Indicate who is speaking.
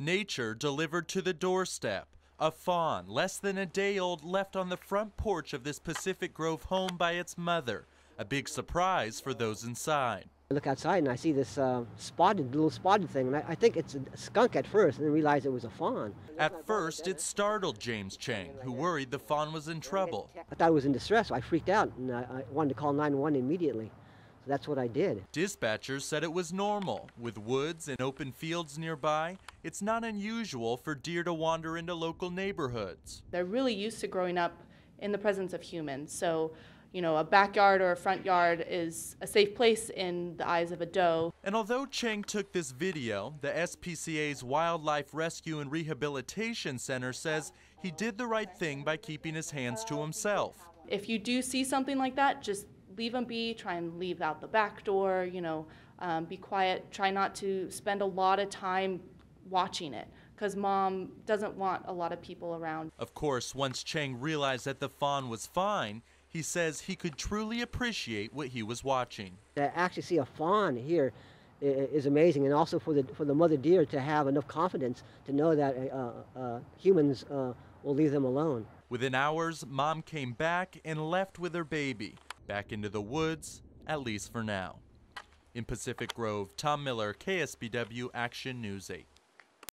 Speaker 1: Nature delivered to the doorstep. A fawn, less than a day old, left on the front porch of this Pacific Grove home by its mother. A big surprise for those inside.
Speaker 2: I look outside and I see this uh, spotted, little spotted thing, and I, I, think it's a skunk at first, and then realize it was a fawn.
Speaker 1: At first, it startled James Chang, who worried the fawn was in trouble.
Speaker 2: I thought it was in distress, so I freaked out, and I, I wanted to call 911 immediately. So that's what I did.
Speaker 1: Dispatchers said it was normal. With woods and open fields nearby, it's not unusual for deer to wander into local neighborhoods.
Speaker 3: They're really used to growing up in the presence of humans, so you know, a backyard or a front yard is a safe place in the eyes of a doe.
Speaker 1: And although Chang took this video, the SPCA's Wildlife Rescue and Rehabilitation Center says he did the right thing by keeping his hands to himself.
Speaker 3: If you do see something like that, just leave them be, try and leave out the back door, you know, um, be quiet, try not to spend a lot of time watching it because mom doesn't want a lot of people around.
Speaker 1: Of course, once Chang realized that the fawn was fine, he says he could truly appreciate what he was watching.
Speaker 2: To actually see a fawn here is amazing, and also for the for the mother deer to have enough confidence to know that uh, uh, humans uh, will leave them alone.
Speaker 1: Within hours, mom came back and left with her baby, back into the woods, at least for now. In Pacific Grove, Tom Miller, KSBW Action News 8.